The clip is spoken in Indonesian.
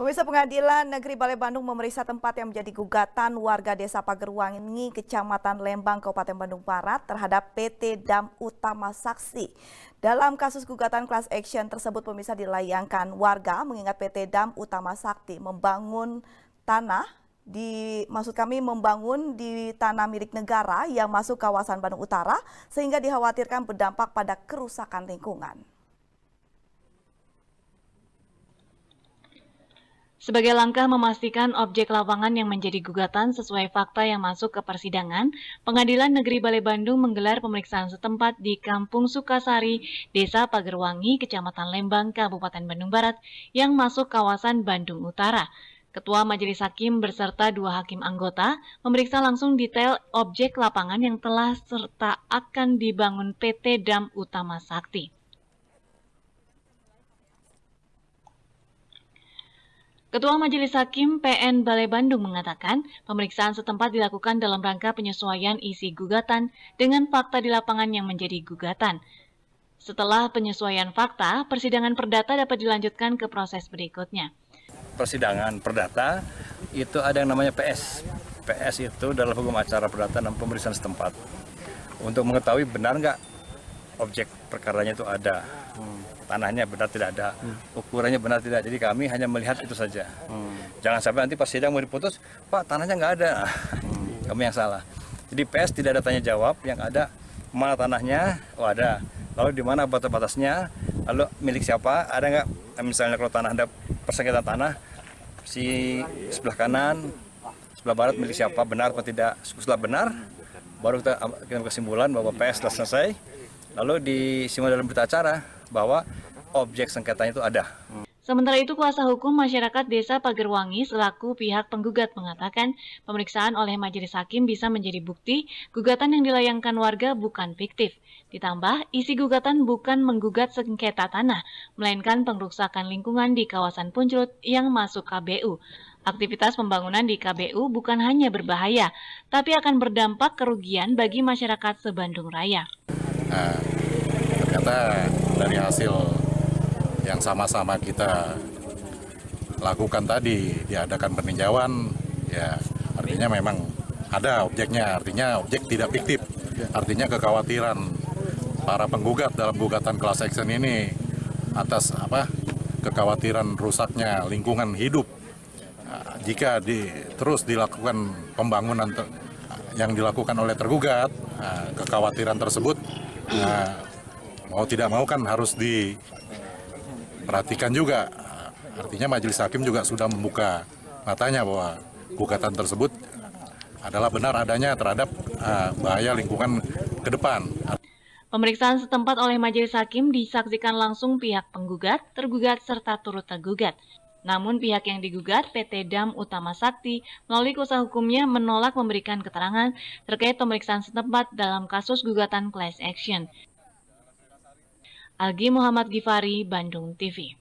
Pemirsa Pengadilan Negeri Balai Bandung memeriksa tempat yang menjadi gugatan warga Desa Pagerwangi, Kecamatan Lembang, Kabupaten Bandung Barat terhadap PT Dam Utama Saksi. Dalam kasus gugatan class action tersebut pemirsa dilayangkan warga mengingat PT Dam Utama Sakti membangun tanah di maksud kami membangun di tanah milik negara yang masuk kawasan Bandung Utara sehingga dikhawatirkan berdampak pada kerusakan lingkungan. Sebagai langkah memastikan objek lapangan yang menjadi gugatan sesuai fakta yang masuk ke persidangan, Pengadilan Negeri Balai Bandung menggelar pemeriksaan setempat di Kampung Sukasari, Desa Pagerwangi, Kecamatan Lembang, Kabupaten Bandung Barat, yang masuk kawasan Bandung Utara. Ketua Majelis Hakim beserta dua hakim anggota memeriksa langsung detail objek lapangan yang telah serta akan dibangun PT Dam Utama Sakti. Ketua Majelis Hakim PN Balai Bandung mengatakan, pemeriksaan setempat dilakukan dalam rangka penyesuaian isi gugatan dengan fakta di lapangan yang menjadi gugatan. Setelah penyesuaian fakta, persidangan perdata dapat dilanjutkan ke proses berikutnya. Persidangan perdata itu ada yang namanya PS. PS itu dalam hukum acara perdata dan pemeriksaan setempat. Untuk mengetahui benar nggak objek perkaranya itu ada. Hmm tanahnya benar tidak ada, hmm. ukurannya benar tidak. Jadi kami hanya melihat itu saja. Hmm. Jangan sampai nanti pas sidang mau diputus, Pak tanahnya nggak ada. Hmm. kami yang salah. Jadi PS tidak ada tanya jawab, yang ada mana tanahnya, oh ada. Lalu di mana batas-batasnya, lalu milik siapa, ada nggak? Misalnya kalau tanah ada persengketaan tanah, si sebelah kanan, sebelah barat milik siapa, benar atau tidak. Setelah benar, baru kita, kita kesimpulan bahwa PS sudah selesai. Lalu di simak dalam berita acara bahwa objek sengketanya itu ada. Sementara itu, kuasa hukum masyarakat Desa Pagerwangi selaku pihak penggugat mengatakan pemeriksaan oleh majelis hakim bisa menjadi bukti gugatan yang dilayangkan warga bukan fiktif. Ditambah, isi gugatan bukan menggugat sengketa tanah, melainkan pengrusakan lingkungan di kawasan Punclut yang masuk KBU. Aktivitas pembangunan di KBU bukan hanya berbahaya, tapi akan berdampak kerugian bagi masyarakat sebandung raya. Nah, ternyata dari hasil yang sama-sama kita lakukan tadi diadakan peninjauan ya artinya memang ada objeknya. Artinya objek tidak fiktif. Artinya kekhawatiran para penggugat dalam gugatan class action ini atas apa kekhawatiran rusaknya lingkungan hidup. Nah, jika di, terus dilakukan pembangunan ter, yang dilakukan oleh tergugat nah, kekhawatiran tersebut nah, mau tidak mau kan harus di perhatikan juga. Artinya majelis hakim juga sudah membuka matanya bahwa gugatan tersebut adalah benar adanya terhadap uh, bahaya lingkungan ke depan. Pemeriksaan setempat oleh majelis hakim disaksikan langsung pihak penggugat, tergugat, serta turut tergugat. Namun pihak yang digugat, PT Dam Utama Sakti, melalui kuasa hukumnya menolak memberikan keterangan terkait pemeriksaan setempat dalam kasus gugatan class action. Algi Muhammad Gifari, Bandung TV.